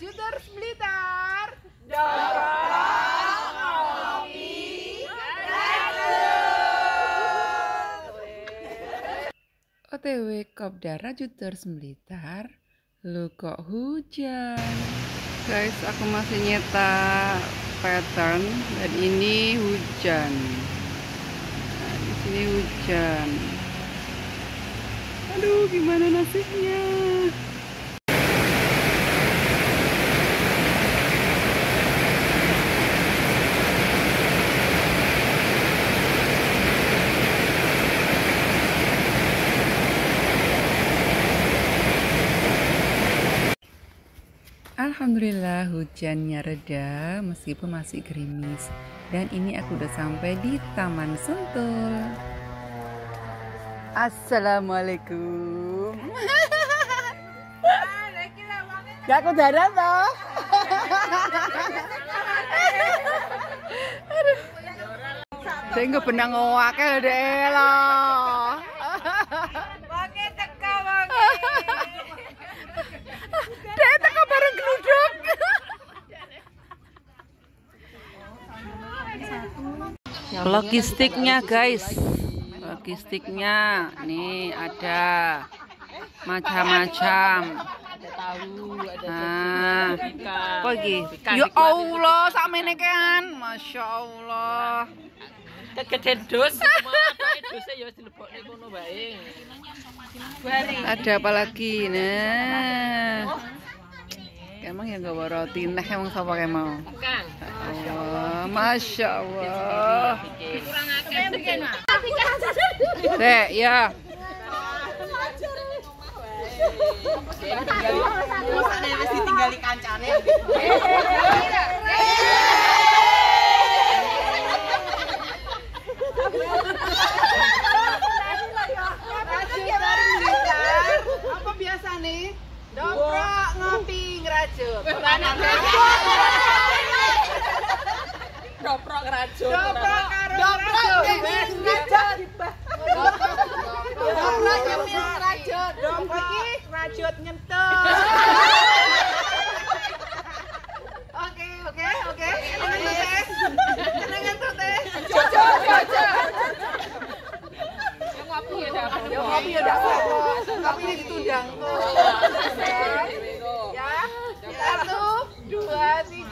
Rajuters Blitar. OTW Kopdar Rajuters Blitar, lu kok hujan? Guys, aku masih nyetak pattern dan ini hujan. Nah, di sini hujan. Aduh, gimana nasibnya? Alhamdulillah hujannya reda meskipun masih gerimis dan ini aku udah sampai di Taman Sentul. Assalamualaikum. Gak aku darah toh. Saya nggak benang ngowake deh loh. Logistiknya guys. Logistiknya nih ada macam-macam. Nah, lagi? Ya Allah, sakmene kan. Masya Allah. Dos. Dosnya ya. Ada apa lagi? Nah. Emang yang gak bawa roti nah emang siapa kayak mau? Kang. Allah, masya Allah. Kurang akeh bikin, Mak. Dek, ya. ditinggali kancane. Apa biasa nih? Dobrok ngopi Dobrok karo. Dobrok. Dobrok iki nyentuh. Oke, oke, oke. Teh. Jojo, jojo. Ngopi ya dapur. Ya ngopi ya. Tapi ini ditundang. Ya. Satu, dua,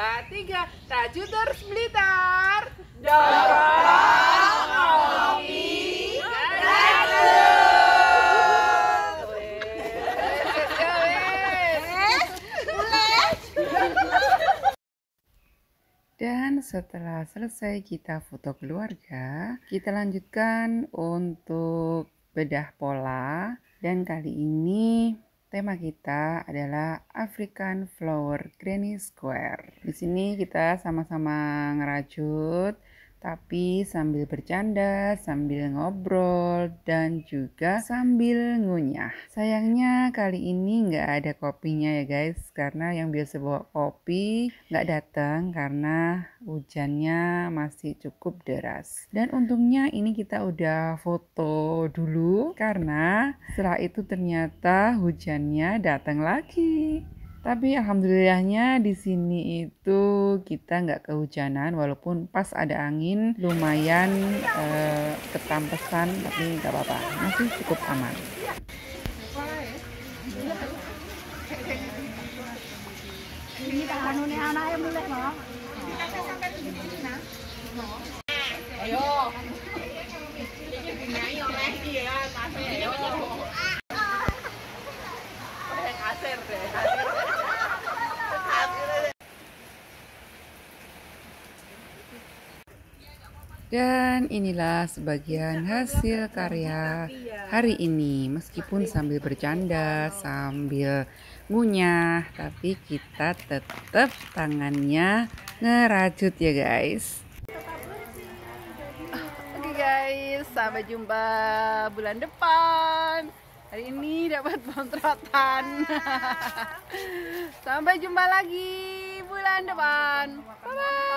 dua, tiga. Raju terus Blitar. Dorong ngopi. Dan setelah selesai kita foto keluarga, kita lanjutkan untuk bedah pola. Dan kali ini tema kita adalah African Flower Granny Square. Di sini kita sama-sama ngerajut, tapi sambil bercanda, sambil ngobrol, dan juga sambil ngunyah. Sayangnya kali ini nggak ada kopinya ya guys, karena yang biasa bawa kopi nggak datang karena hujannya masih cukup deras. Dan untungnya ini kita udah foto dulu karena setelah itu ternyata hujannya datang lagi. Tapi alhamdulillahnya di sini itu kita nggak kehujanan walaupun pas ada angin lumayan eh, ketampesan tapi nggak apa-apa. Masih cukup aman. Dan inilah sebagian hasil karya hari ini. Meskipun sambil bercanda sambil ngunyah tapi kita tetap tangannya ngerajut ya guys. Oke guys. Sampai jumpa bulan depan. Hari ini dapat bontrotan sampai jumpa lagi bulan depan. Bye bye